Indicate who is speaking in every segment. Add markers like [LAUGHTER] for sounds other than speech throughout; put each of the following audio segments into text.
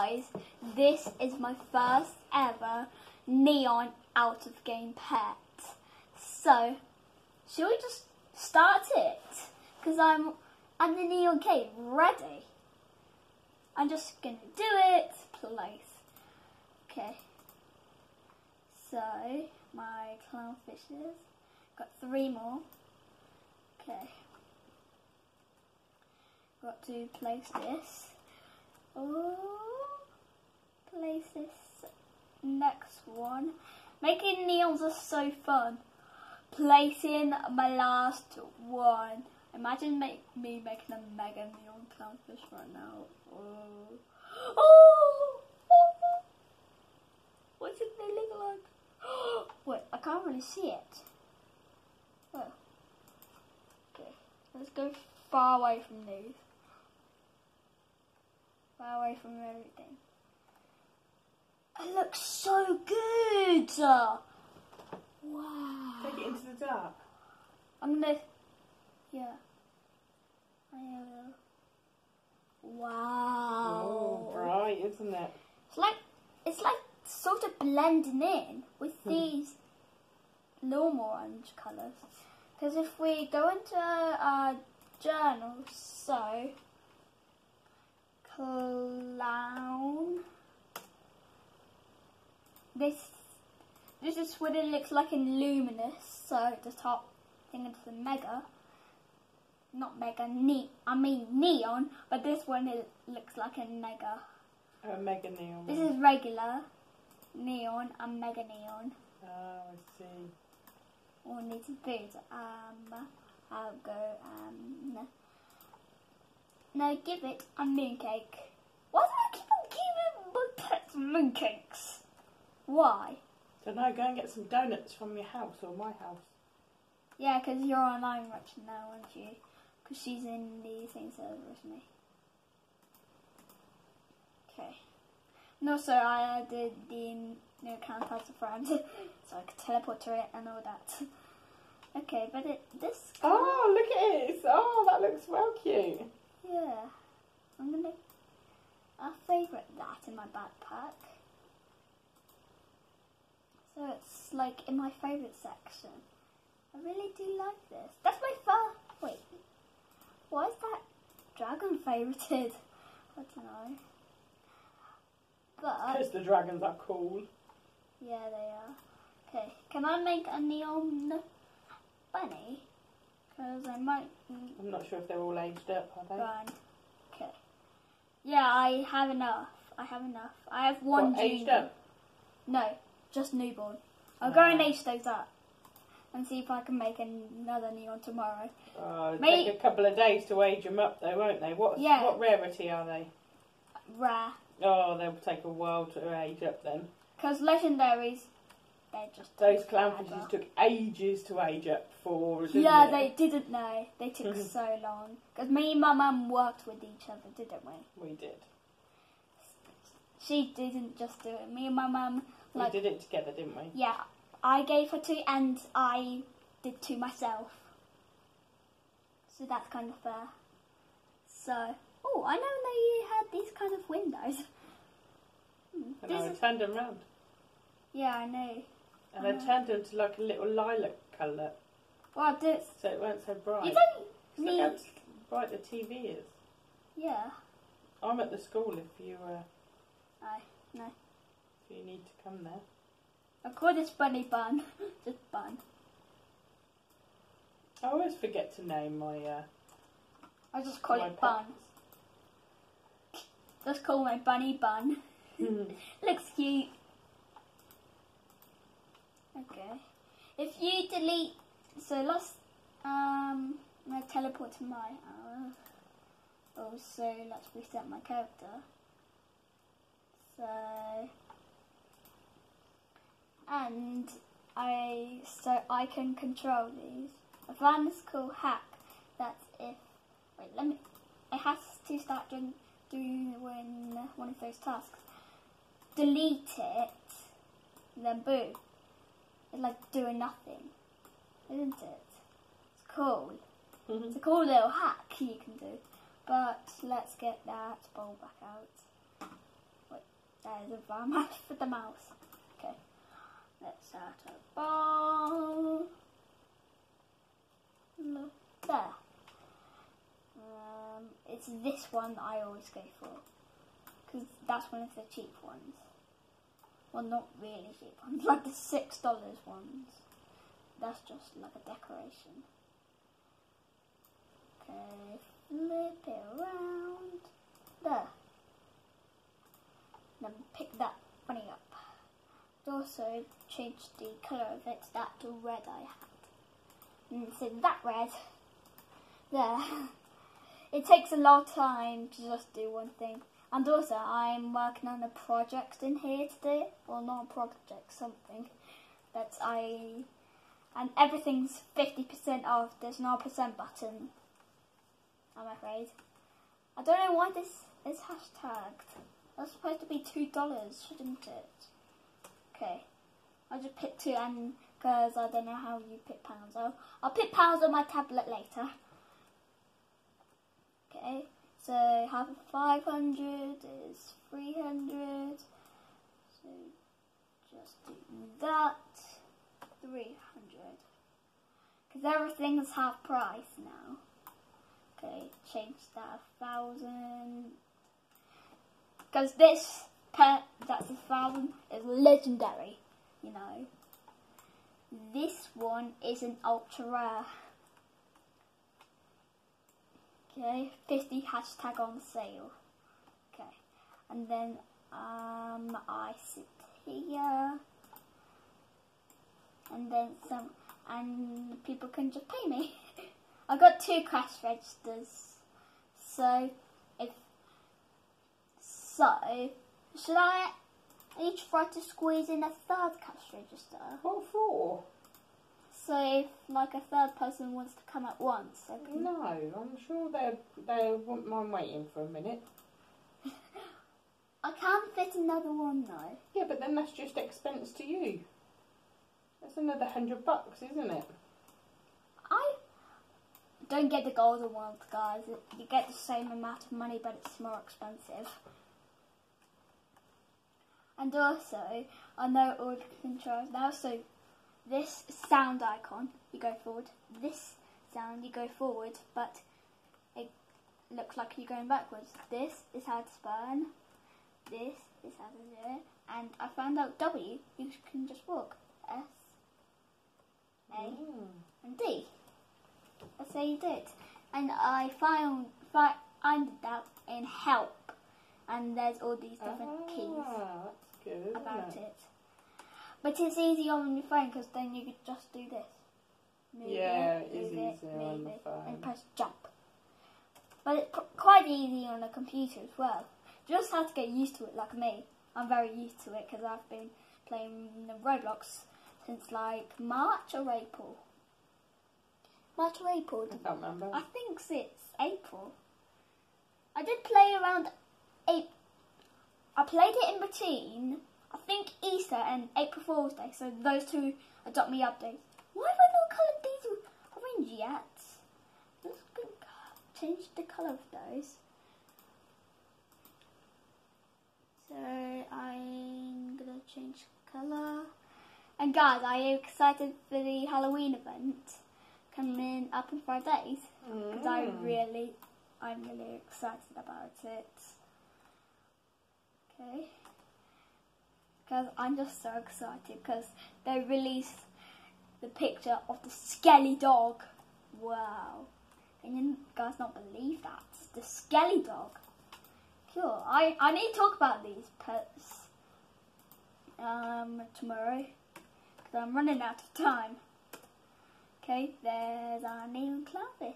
Speaker 1: guys, this is my first ever neon out of game pet. So, shall we just start it? Because I'm at the neon cave ready. I'm just gonna do it, place. Okay. So, my clownfishes. Got three more. Okay. Got to place this. Oh, place this next one. Making neons are so fun. Placing my last one. Imagine make, me making a mega neon clownfish right now. Oh. Oh! oh. [GASPS] What's it they look like? Wait, I can't really see it. Oh. Okay, let's go far away from these. Far away from everything. It looks so good! Wow.
Speaker 2: Take it into the dark.
Speaker 1: I'm gonna, yeah. I will. Wow.
Speaker 2: Oh, bright, isn't it?
Speaker 1: It's like it's like sort of blending in with
Speaker 2: Hmm.
Speaker 1: these normal orange colours. Because if we go into our journal, so clown. This this is what it looks like in luminous. So the top thing is the mega. Not mega, ne- I mean neon, but this one it looks like a mega.
Speaker 2: A mega neon.
Speaker 1: This is regular neon and mega neon.
Speaker 2: Oh, I see.
Speaker 1: All need food. Um, I'll go. Um, no. no, give it a mooncake. Why do I keep on giving mooncakes? Why?
Speaker 2: So now go and get some donuts from your house or my house.
Speaker 1: Yeah, because you're online right now, aren't you? Because she's in the same server as me. Okay. No, so I added the new account as a friend, [LAUGHS] so I could teleport to it and all that. [LAUGHS] Okay, but it this
Speaker 2: Oh, look at it. Oh, that looks well cute.
Speaker 1: yeah, I'm gonna I'll favourite that in my backpack. So it's like in my favourite section. I really do like this. That's my first. Wait, why is that dragon favorited? [LAUGHS] I don't know. But
Speaker 2: Because the dragons are cool.
Speaker 1: yeah, they are. Okay, can I make a neon bunny? Because I might
Speaker 2: I'm not sure if they're all aged up, are they?
Speaker 1: Okay. Yeah, I have enough. I have enough. I have one.
Speaker 2: What, aged up?
Speaker 1: No, just newborn. I'll go and age those up and see if I can make another neon tomorrow.
Speaker 2: Oh, it'll take a couple of days to age them up, though, won't they? What
Speaker 1: Yeah.
Speaker 2: what rarity are they?
Speaker 1: Rare.
Speaker 2: Oh, they'll take a while to age up then.
Speaker 1: Because legendaries, they just.
Speaker 2: Those clownfishes took ages to age up for.
Speaker 1: Yeah,
Speaker 2: it?
Speaker 1: they didn't know. They took
Speaker 2: Mhm.
Speaker 1: so long. Because me and my mum worked with each other, didn't we?
Speaker 2: We did.
Speaker 1: She didn't just do it. Me and my mum, like,
Speaker 2: we did it together, didn't we?
Speaker 1: yeah, I gave her two and I did two myself. So that's kind of fair. So, oh, I know they had these kind of windows. Hmm,
Speaker 2: And
Speaker 1: this
Speaker 2: I
Speaker 1: is-
Speaker 2: turned them round.
Speaker 1: yeah, I know.
Speaker 2: And I
Speaker 1: Uh-huh.
Speaker 2: turned them to like a little lilac colour,
Speaker 1: Well, this
Speaker 2: so it weren't so bright.
Speaker 1: you don't
Speaker 2: Look how bright the TV is.
Speaker 1: Yeah,
Speaker 2: I'm at the school if you uh,
Speaker 1: I no.
Speaker 2: You need to come there.
Speaker 1: I call this bunny bun, [LAUGHS] just bun.
Speaker 2: I always forget to name my uh,
Speaker 1: I just call it bun.
Speaker 2: pets.
Speaker 1: Just call my bunny bun. [LAUGHS] [LAUGHS] Looks cute. Okay. If you delete, so let's um, I'm gonna teleport to my hour. Also, let's reset my character. So, and I so I can control these. I found this cool hack. that if wait, let me. It has to start doing doing one of those tasks. Delete it, then boom. It's like doing nothing, isn't it? It's cool. Mm-hmm. It's a cool little hack you can do. But let's get that bowl back out. Wait, That is a bar [LAUGHS] mouse for the mouse. Let's start a ball. Look there. Um, it's this one that I always go for. Because that's one of the cheap ones. Well, not really cheap ones, [LAUGHS] like the six dollars ones. That's just like a decoration. Okay, flip it around. There. Then pick that bunny up. Also change the colour of it to that red I had. And so that red. There. [LAUGHS] It takes a lot of time to just do one thing. And also, I'm working on a project in here today. Well, not a project, something that I. And everything's 50% off. There's no percent button. I'm afraid. I don't know why this is hashtagged. That's supposed to be $2, shouldn't it? Okay. I'll just pick two and because I don't know how you pick pounds. I'll, I'll pick pounds on my tablet later. Okay. So half of 500 is 300. So just do that. 300. Because everything is half price now. Okay, change that a thousand. Because this that's a thousand is legendary, you know. This one is an ultra rare. Okay, 50 hashtag on sale. Okay, and then um, I sit here, and then some, and people can just pay me. [LAUGHS] I got two cash registers, so if so, should I each try to squeeze in a third cash register?
Speaker 2: What for?
Speaker 1: So if like a third person wants to come at once, can
Speaker 2: No, I'm sure they they wouldn't mind waiting for a minute. [LAUGHS]
Speaker 1: I can't fit another one though.
Speaker 2: Yeah, but then that's just expense to you. That's another hundred bucks, isn't it?
Speaker 1: I don't get the golden ones, guys. You get the same amount of money, but it's more expensive. And also, I know all the controls now. So this sound icon, you go forward. This sound, you go forward, but it looks like you're going backwards. This is how to spin. This is how to do it. And I found out W, you can just walk. S, A,
Speaker 2: Mm.
Speaker 1: and D. That's how you do it. And I found found that in help, and there's all these different keys
Speaker 2: Ah, good.
Speaker 1: About
Speaker 2: it?
Speaker 1: it. But it's easy on your phone because then you could just do this. Move
Speaker 2: Yeah,
Speaker 1: it,
Speaker 2: it is
Speaker 1: move it,
Speaker 2: on the phone.
Speaker 1: And press jump. But it's quite easy on a computer as well. You just have to get used to it like me. I'm very used to it because I've been playing the Roblox since like March or April. March or April.
Speaker 2: I can't remember.
Speaker 1: I think it's April. I did play around eight. I played it in between. I think Easter and April Fool's Day. So those two adopt me updates. Why have I not coloured these orange yet? Let's go change the colour of those. So I'm gonna change colour. And guys, are you excited for the Halloween event coming up in five days? because I
Speaker 2: Mm.
Speaker 1: really, I'm really excited about it. Okay. Because I'm just so excited because they released the picture of the skelly dog. Wow. Can you guys not believe that? The skelly dog. Cool. I, I need to talk about these pets um, tomorrow because I'm running out of time. Okay, there's our neon clownfish.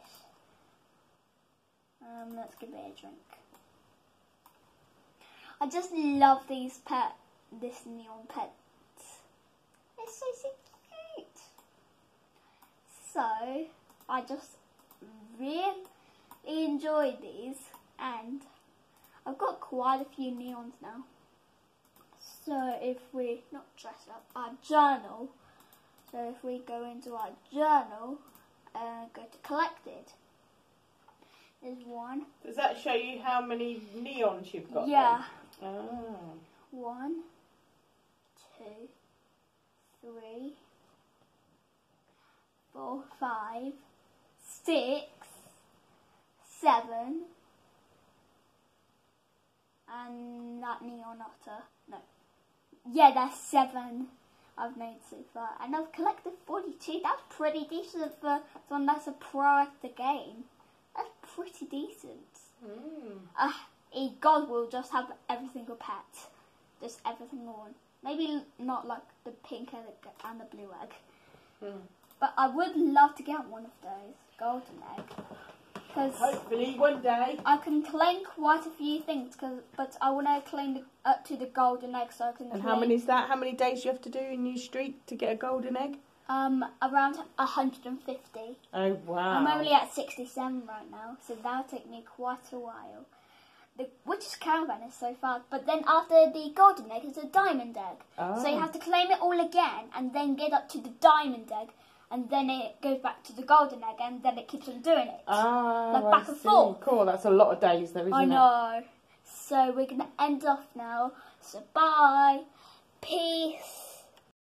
Speaker 1: Um, let's give it a drink. I just love these pet, this neon pet. It's so, so cute. So, I just really enjoy these and I've got quite a few neons now. So if we, not dress up, our journal, so if we go into our journal and go to collected, there's one,
Speaker 2: Does that show you how many neons you've got?
Speaker 1: yeah,
Speaker 2: then? Oh.
Speaker 1: One, two, three, four, five, six, seven, and that neon otter. No. Yeah, that's seven I've made so far. And I've collected 42. That's pretty decent for someone that's a pro at the game. That's pretty decent.
Speaker 2: Mm.
Speaker 1: Uh, a god will just have every single pet. Just every single one. Maybe not like the pink egg and the blue egg.
Speaker 2: Mm.
Speaker 1: But I would love to get one of those. Golden egg. Because
Speaker 2: Hopefully one day.
Speaker 1: I can claim quite a few things, cause, but I want to claim the, up to the golden egg so I can
Speaker 2: And
Speaker 1: claim
Speaker 2: how many is that? How many days do you have to do in New Street to get a golden egg?
Speaker 1: um, around 150.
Speaker 2: Oh wow.
Speaker 1: I'm only at 67 right now, so that'll take me quite a while. The Witch's Caravan is so far. but then after the golden egg is a diamond egg. So you
Speaker 2: Oh.
Speaker 1: have to claim it all again and then get up to the diamond egg and then it goes back to the golden egg and then it keeps on doing it.
Speaker 2: Ah,
Speaker 1: Like
Speaker 2: I
Speaker 1: back and
Speaker 2: see.
Speaker 1: forth.
Speaker 2: Cool, that's a lot of days though, isn't
Speaker 1: I
Speaker 2: it?
Speaker 1: know. So we're going to end off now. So bye. Peace.